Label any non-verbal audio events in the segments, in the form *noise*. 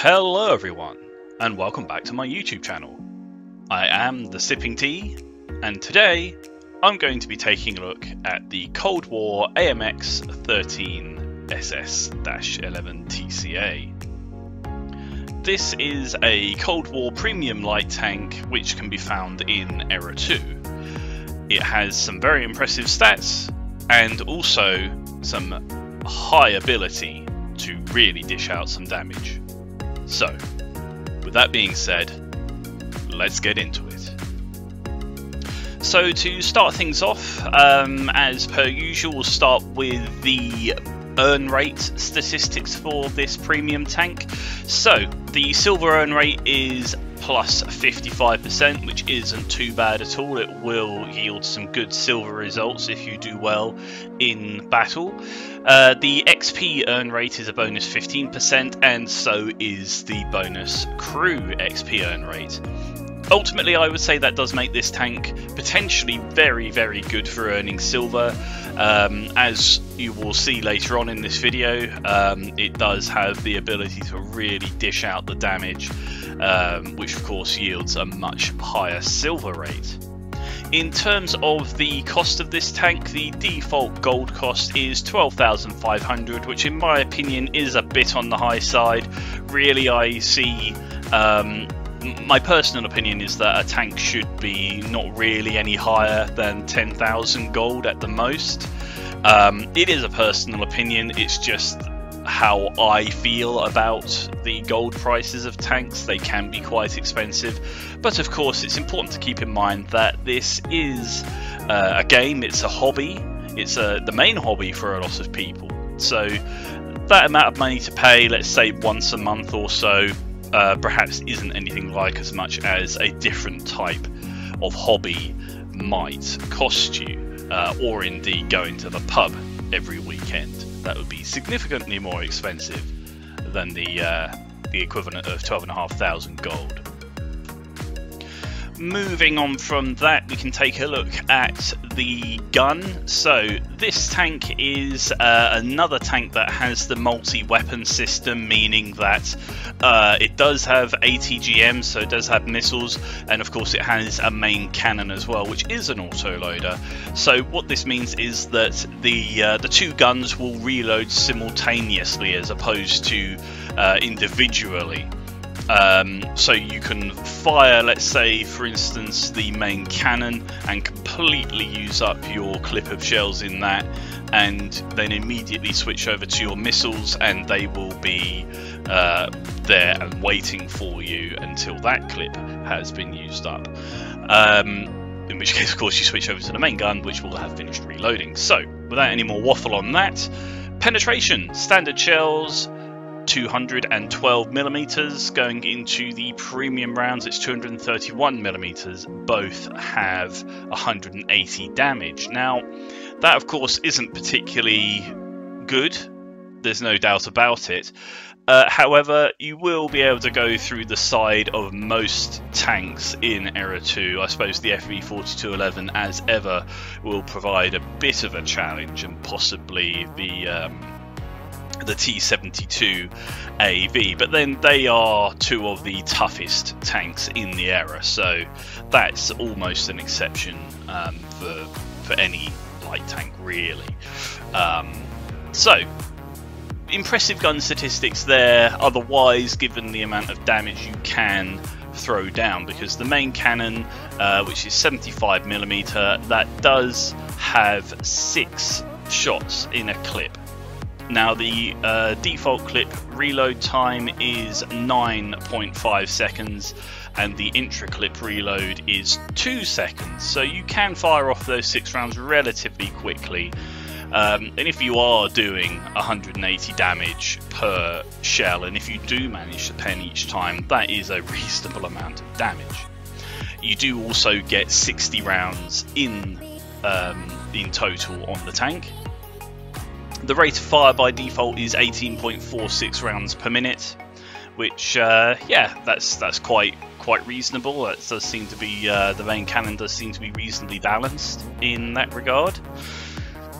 Hello everyone, and welcome back to my YouTube channel. I am the Sippin Tea, and today I'm going to be taking a look at the Cold War AMX 13 SS-11 TCA. This is a Cold War premium light tank which can be found in Era 2. It has some very impressive stats and also some high ability to really dish out some damage. So, with that being said, let's get into it. So to start things off, um, as per usual, we'll start with the earn rate statistics for this premium tank. So the silver earn rate is plus 55%, which isn't too bad at all. It will yield some good silver results if you do well in battle. Uh, the XP earn rate is a bonus 15%, and so is the bonus crew XP earn rate. Ultimately, I would say that does make this tank potentially very, very good for earning silver. Um, as you will see later on in this video, um, it does have the ability to really dish out the damage, um, which of course yields a much higher silver rate. In terms of the cost of this tank, the default gold cost is 12,500, which in my opinion is a bit on the high side. Really, I see um, my personal opinion is that a tank should be not really any higher than 10,000 gold at the most. Um, it is a personal opinion, it's just how I feel about the gold prices of tanks. They can be quite expensive, but of course, it's important to keep in mind that this is uh, a game, it's a hobby, it's uh, the main hobby for a lot of people. So, that amount of money to pay, let's say once a month or so, uh, perhaps isn't anything like as much as a different type of hobby might cost you, uh, or indeed going to the pub every weekend. That would be significantly more expensive than the uh, the equivalent of twelve and a half thousand gold. Moving on from that, we can take a look at the gun. So this tank is uh, another tank that has the multi-weapon system, meaning that uh, it does have ATGM, so it does have missiles, and of course it has a main cannon as well, which is an autoloader. So what this means is that the uh, the two guns will reload simultaneously as opposed to uh, individually. Um, so you can fire, let's say, for instance, the main cannon and completely use up your clip of shells in that, and then immediately switch over to your missiles, and they will be uh, there and waiting for you until that clip has been used up. Um, in which case, of course, you switch over to the main gun, which will have finished reloading. So, without any more waffle on that, penetration, standard shells, 212 millimeters. Going into the premium rounds, it's 231 millimeters. Both have 180 damage. Now, that of course isn't particularly good. There's no doubt about it. Uh, however, you will be able to go through the side of most tanks in Era 2. I suppose the FV4211, as ever, will provide a bit of a challenge and possibly the um, the T72 AV, but then they are two of the toughest tanks in the era, so that's almost an exception um, for for any light tank really. Um, so impressive gun statistics there. Otherwise, given the amount of damage you can throw down, because the main cannon, uh, which is 75 millimeter, that does have six shots in a clip. Now the uh, default clip reload time is 9.5 seconds and the intra clip reload is 2 seconds. So you can fire off those 6 rounds relatively quickly. Um, and if you are doing 180 damage per shell and if you do manage to pen each time that is a *laughs* reasonable amount of damage. You do also get 60 rounds in um, in total on the tank the rate of fire by default is 18.46 rounds per minute, which uh, yeah, that's that's quite quite reasonable. That does seem to be uh, the main cannon does seem to be reasonably balanced in that regard.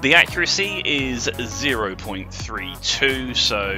The accuracy is 0.32, so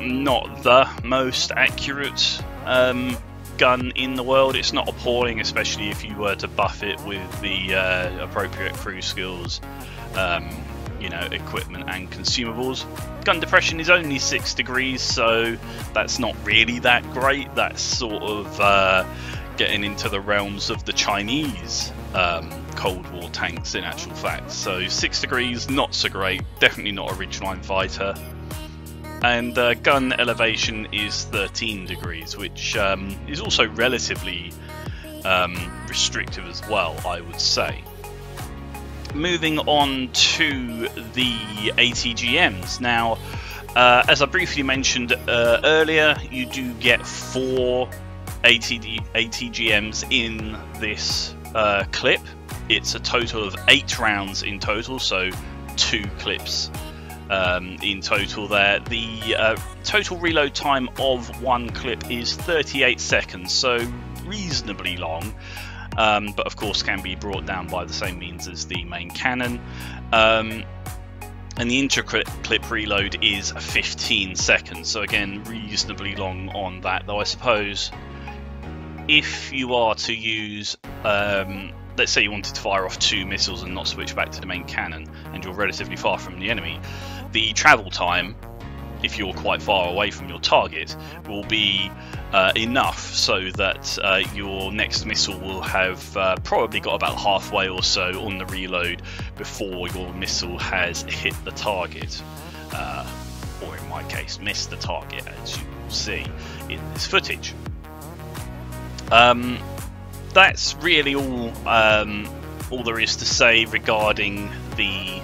not the most accurate um, gun in the world. It's not appalling, especially if you were to buff it with the uh, appropriate crew skills, um, you know, equipment and consumables. Gun depression is only 6 degrees, so that's not really that great. That's sort of uh, getting into the realms of the Chinese um, Cold War tanks in actual fact. So 6 degrees, not so great, definitely not a Ridgeline fighter and uh, gun elevation is 13 degrees, which um, is also relatively um, restrictive as well, I would say. Moving on to the ATGMs. Now, uh, as I briefly mentioned uh, earlier, you do get four ATD, ATGMs in this uh, clip. It's a total of eight rounds in total, so two clips um, in total there. The uh, total reload time of one clip is 38 seconds, so reasonably long. Um, but of course can be brought down by the same means as the main cannon. Um, and the inter-clip reload is 15 seconds, so again reasonably long on that. Though I suppose if you are to use um, let's say you wanted to fire off two missiles and not switch back to the main cannon, and you're relatively far from the enemy, the travel time, if you're quite far away from your target, will be uh, enough so that uh, your next missile will have uh, probably got about halfway or so on the reload before your missile has hit the target. Uh, or in my case, missed the target, as you will see in this footage. Um, that's really all um, all there is to say regarding the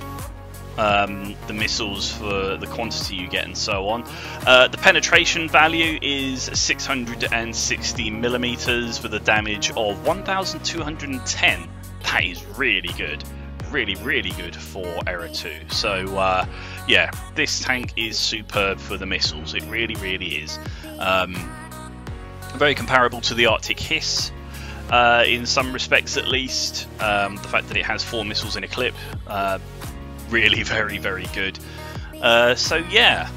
um, the missiles for the quantity you get and so on. Uh, the penetration value is 660 millimeters with a damage of 1,210. That is really good. Really, really good for Era 2. So, uh, yeah, this tank is superb for the missiles. It really, really is. Um, very comparable to the Arctic Hiss, uh, in some respects at least. Um, the fact that it has four missiles in a clip, uh, really *laughs* very, very good. Uh, so yeah,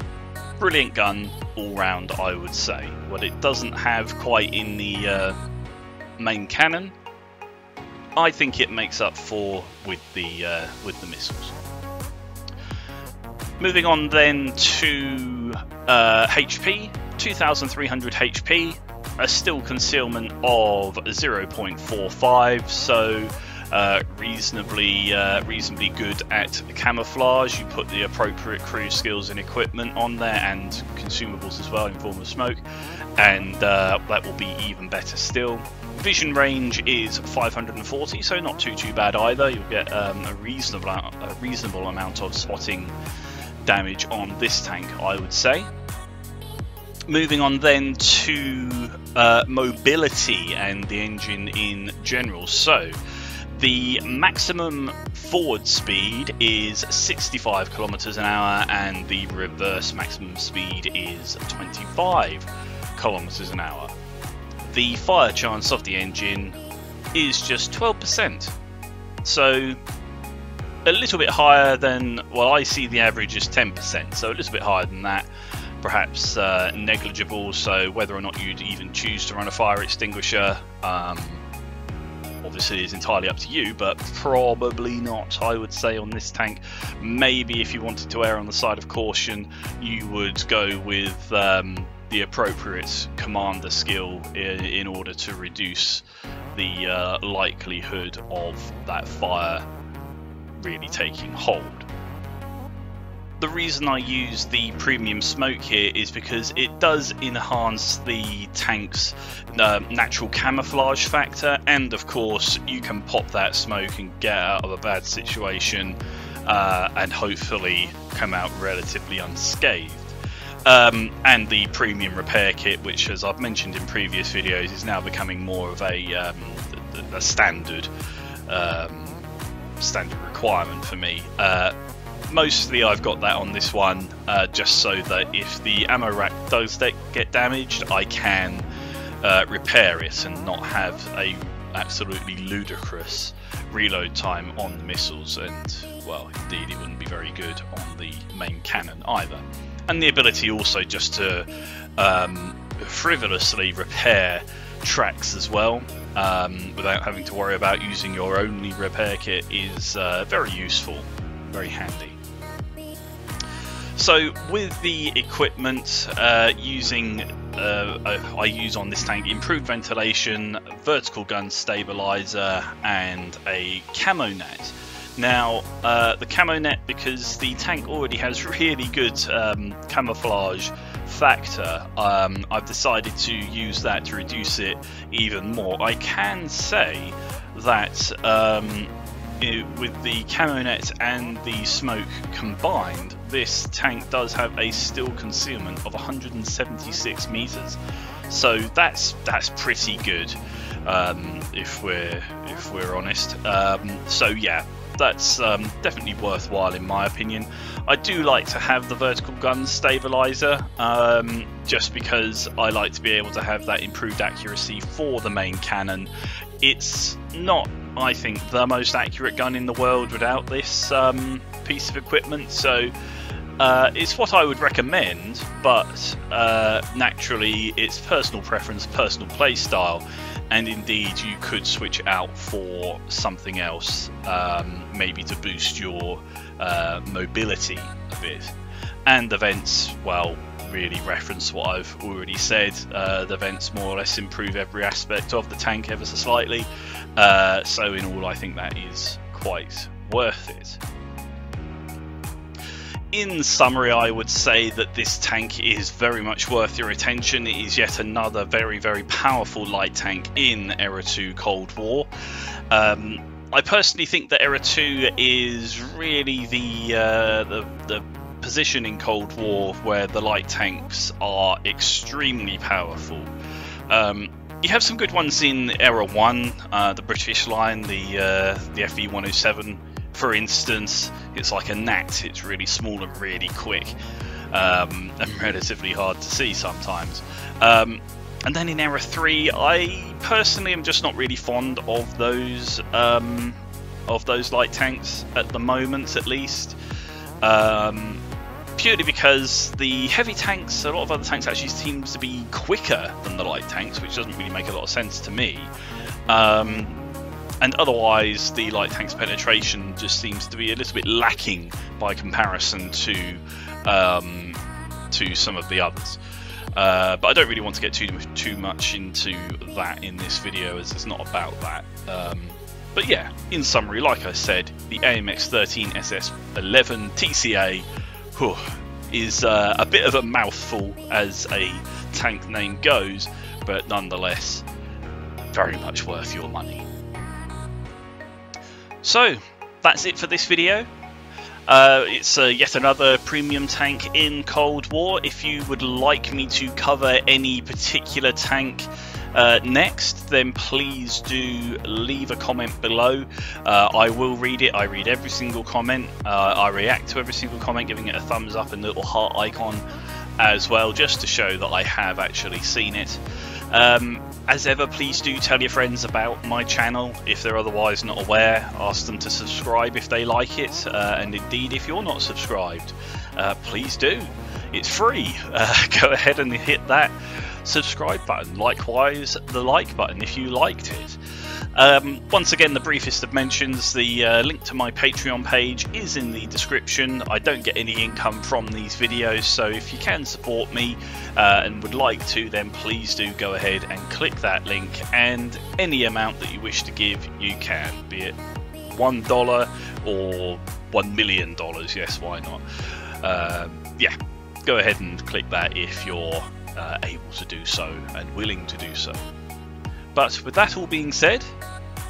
brilliant gun all round, I would say. What it doesn't have quite in the uh, main cannon, I think it makes up for with the uh, with the missiles. Moving on then to HP, uh, 2,300 HP a still concealment of 0.45, so uh, reasonably uh, reasonably good at camouflage. You put the appropriate crew skills and equipment on there, and consumables as well in form of smoke, and uh, that will be even better still. Vision range is 540, so not too too bad either. You'll get um, a reasonable a reasonable amount of spotting damage on this tank, I would say moving on then to uh, mobility and the engine in general. So, the maximum forward speed is 65 kilometers an hour, and the reverse maximum speed is 25 kilometers an hour. The fire chance of the engine is just 12%. So, a little bit higher than, well, I see the average is 10%, so a little bit higher than that perhaps uh, negligible. So whether or not you'd even choose to run a fire extinguisher, um, obviously is entirely up to you, but probably not. I would say on this tank, maybe if you wanted to err on the side of caution, you would go with um, the appropriate commander skill in, in order to reduce the uh, likelihood of that fire really taking hold the reason I use the premium smoke here is because it does enhance the tank's uh, natural camouflage factor and of course you can pop that smoke and get out of a bad situation uh, and hopefully come out relatively unscathed. Um, and the premium repair kit, which, as I've mentioned in previous videos, is now becoming more of a, um, a standard um, standard requirement for me. Uh, mostly I've got that on this one uh, just so that if the ammo rack does get damaged I can uh, repair it and not have a absolutely ludicrous reload time on the missiles and well, indeed, it wouldn't be very good on the main cannon either. And the ability also just to um, frivolously repair tracks as well um, without having to worry about using your only repair kit is uh, very useful, very handy. So with the equipment uh, using, uh, I use on this tank improved ventilation, vertical gun stabilizer and a camo net. Now, uh, the camo net, because the tank already has really good um, camouflage factor, um, I've decided to use that to reduce it even more. I can say that um, it, with the camo net and the smoke combined, this tank does have a still concealment of 176 meters. So that's that's pretty good, um, if we're if we're honest. Um, so yeah, that's um, definitely worthwhile in my opinion. I do like to have the vertical gun stabilizer um, just because I like to be able to have that improved accuracy for the main cannon. It's not, I think, the most accurate gun in the world without this um, piece of equipment, so uh, it's what I would recommend, but uh, naturally it's personal preference, personal play style and indeed you could switch out for something else, um, maybe to boost your uh, mobility a bit. And the vents, well, really reference what I've already said. Uh, the vents more or less improve every aspect of the tank ever so slightly. Uh, so in all, I think that is quite worth it in summary, I would say that this tank is very much worth your attention. It is yet another very, very powerful light tank in Era 2 Cold War. Um, I personally think that Era 2 is really the, uh, the, the position in Cold War where the light tanks are extremely powerful. Um, you have some good ones in Era 1, uh, the British line, the uh, the FV 107 for instance, it's like a gnat. It's really small and really quick, um, and *laughs* relatively hard to see sometimes. Um, and then in Era 3, I personally am just not really fond of those um, of those light tanks at the moment, at least. Um, purely because the heavy tanks, a lot of other tanks actually seems to be quicker than the light tanks, which doesn't really make a lot of sense to me. Um, and otherwise the light tank's penetration just seems to be a little bit lacking by comparison to um, to some of the others. Uh, but I don't really want to get too too much into that in this video, as it's not about that. Um, but yeah, in summary, like I said, the AMX 13 SS11 TCA whew, is uh, a bit of a mouthful as a tank name goes, but nonetheless, very much worth your money. So, that's it for this video. Uh, it's uh, yet another premium tank in Cold War. If you would like me to cover any particular tank uh, next, then please do leave a comment below. Uh, I will read it. I read every single comment. Uh, I react to every single comment, giving it a thumbs up and a little heart icon as well, just to show that I have actually seen it. Um, as ever, please do tell your friends about my channel if they're otherwise not aware. Ask them to subscribe if they like it, uh, and indeed, if you're not subscribed, uh, please do. It's free. *laughs* Uh, go ahead and hit that subscribe button. Likewise, the like button if you liked it. Um, once again, the briefest of mentions the uh, link to my Patreon page is in the description. I don't get any income from these videos, so if you can support me uh, and would like to, then please do go ahead and click that link. And any amount that you wish to give, you can, be it $1 or $1 million. Yes, why not? Um, yeah, go ahead and click that if you're uh, able to do so and willing to do so. But with that all being said,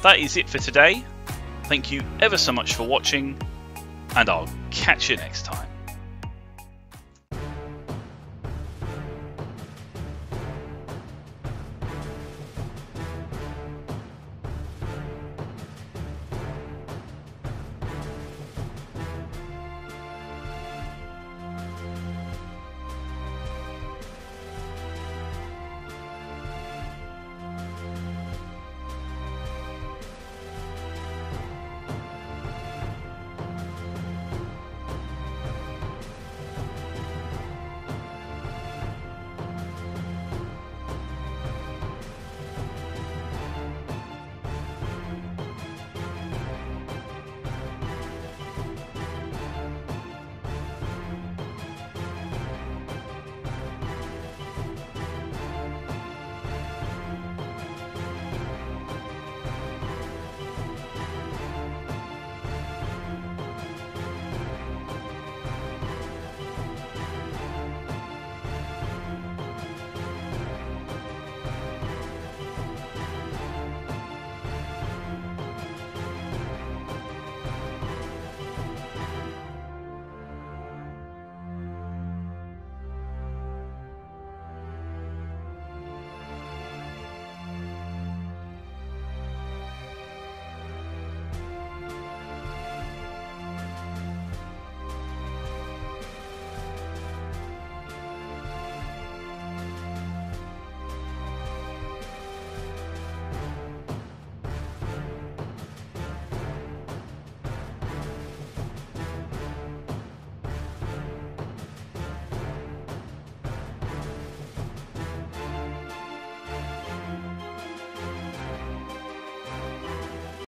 that is it for today. Thank you ever so much for watching, and I'll catch you next time.